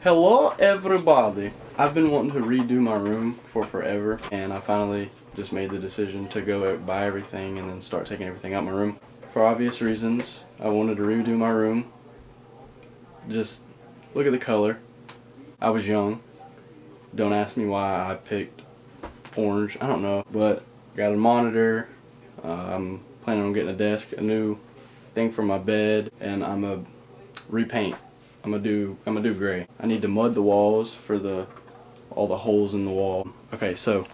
Hello everybody! I've been wanting to redo my room for forever and I finally just made the decision to go out, buy everything and then start taking everything out of my room. For obvious reasons, I wanted to redo my room. Just look at the color. I was young. Don't ask me why I picked orange. I don't know. But got a monitor. Uh, I'm planning on getting a desk, a new thing for my bed, and I'm a repaint. I'm gonna do I'm gonna do gray. I need to mud the walls for the all the holes in the wall. Okay, so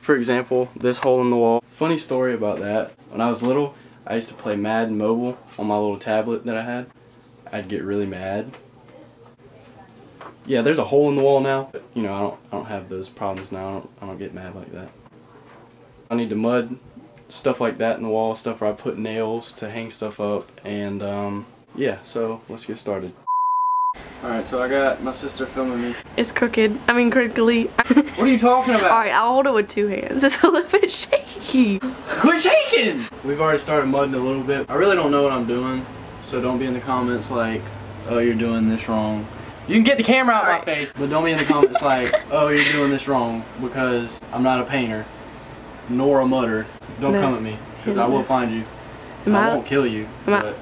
for example, this hole in the wall. Funny story about that. When I was little, I used to play Madden Mobile on my little tablet that I had. I'd get really mad. Yeah, there's a hole in the wall now. But, you know, I don't I don't have those problems now. I don't I don't get mad like that. I need to mud stuff like that in the wall, stuff where I put nails to hang stuff up and um yeah, so let's get started. Alright, so I got my sister filming me. It's crooked. I mean crinkly. What are you talking about? Alright, I'll hold it with two hands. It's a little bit shaky. Quit shaking! We've already started mudding a little bit. I really don't know what I'm doing, so don't be in the comments like, oh, you're doing this wrong. You can get the camera out All my right. face, but don't be in the comments like, oh, you're doing this wrong because I'm not a painter, nor a mudder. Don't No. come at me, because I will find you. Am I I- won't kill you. am I-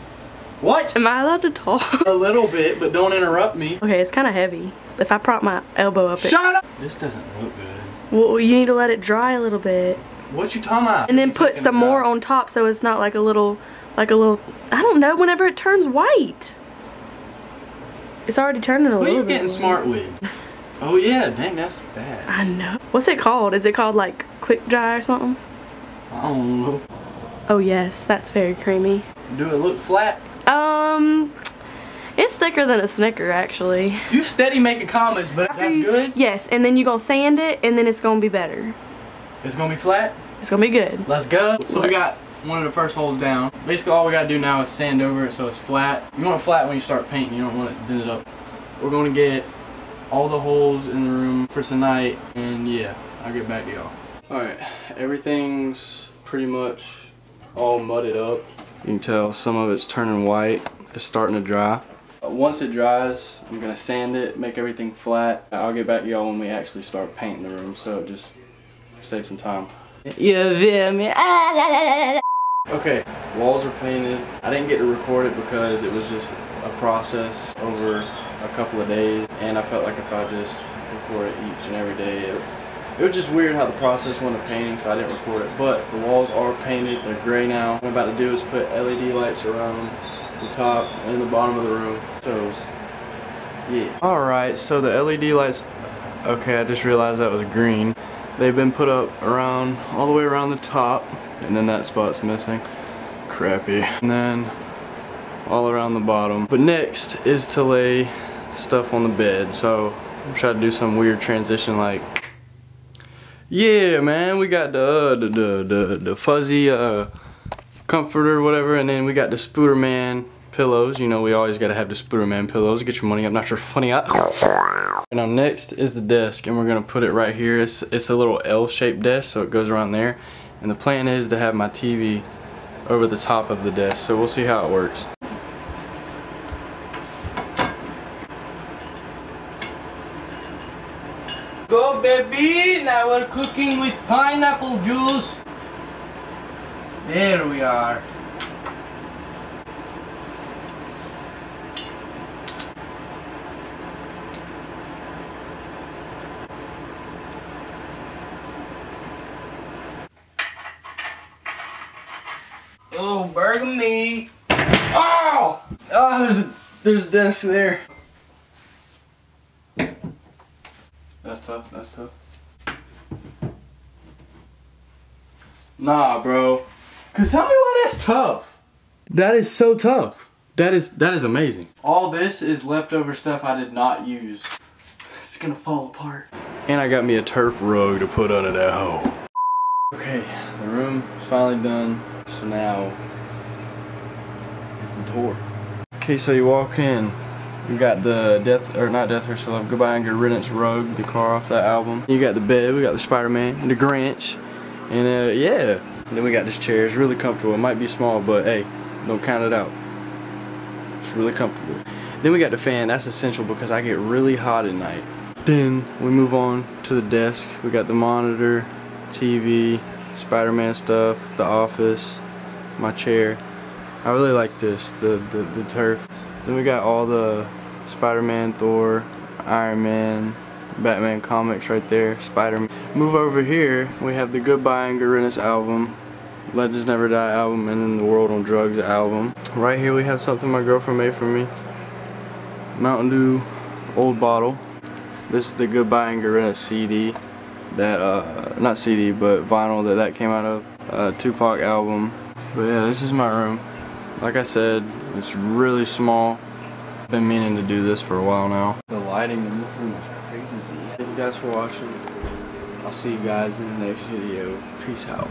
What? Am I allowed to talk? A little bit, but don't interrupt me. okay, it's kind of heavy. If I prop my elbow up it. Shut up! This doesn't look good. Well, you need to let it dry a little bit. What you talking about? And then put some more on top so it's not like a little, like a little, I don't know, whenever it turns white. It's already turning a What are little you bit. getting smart with? Oh yeah, dang, that's bad. I know. What's it called? Is it called like quick dry or something? I don't know. Oh yes, that's very creamy. Do it look flat? Thicker than a Snicker actually. You steady making comments, but After that's you- good. Yes, and then you're gonna sand it and then it's gonna be better. It's gonna be flat. It's gonna be good. Let's go. So we got one of the first holes down. Basically, all we gotta do now is sand over it so it's flat. You want it flat when you start painting. You don't want it dented up. We're gonna get all the holes in the room for tonight, and yeah, I'll get back to y'all. All right, everything's pretty much all mudded up. You can tell some of it's turning white. It's starting to dry. Once it dries, I'm gonna sand it, make everything flat. I'll get back to y'all when we actually start painting the room, so it just save some time. You feel me? Ah, okay, walls are painted. I didn't get to record it because it was just a process over a couple of days, and I felt like if I just record it each and every day, it, it was just weird how the process went of painting, so I didn't record it. But the walls are painted, they're gray now. What I'm about to do is put LED lights around the top and the bottom of the room. So, yeah. Alright, so the LED lights, okay, I just realized that was green. They've been put up around, all the way around the top, and then that spot's missing. Crappy. And then all around the bottom. But next is to lay stuff on the bed. So I'm trying to do some weird transition like, yeah, man, we got the uh, the, the the the fuzzy uh, comforter, whatever, and then we got the Spooderman pillows. You know, we always gotta have the Spooderman pillows. Get your money up, not your funny up. And now next is the desk, and we're gonna put it right here. It's it's a little L-shaped desk, so it goes around there. And the plan is to have my TV over the top of the desk, so we'll see how it works. Go baby, now we're cooking with pineapple juice. There we are. Oh, meat. Oh! Oh, there's there's a desk there. That's tough, that's tough. Nah, bro. Cause tell me why that's tough. That is so tough. That is that is amazing. All this is leftover stuff I did not use. It's gonna fall apart. And I got me a turf rug to put under that hole. Okay, the room is finally done. So now is the tour. Okay, so you walk in. You got the Death, or not Death or Wish Love, Goodbye and Good Riddance rug, the car off that album. You got the bed, we got the Spider-Man, the Grinch, and uh, yeah. And then we got this chair, it's really comfortable. It might be small, but hey, don't count it out. It's really comfortable. Then we got the fan. That's essential because I get really hot at night. Then we move on to the desk. We got the monitor, TV, Spider-Man stuff, The Office, my chair. I really like this, the, the, the turf. Then we got all the Spider-Man, Thor, Iron Man, Batman comics right there, Spider-Man. Move over here, we have the Goodbye and Good Riddance album, Legends Never Die album, and then the World on Drugs album. Right here we have something my girlfriend made for me. Mountain Dew old bottle. This is the Goodbye and Good Riddance CD that, uh, not CD, but vinyl that that came out of. Uh, Tupac album. But yeah, this is my room. Like I said, it's really small. Been meaning to do this for a while now. The lighting in this room is crazy. Thank you guys for watching. I'll see you guys in the next video. Peace out.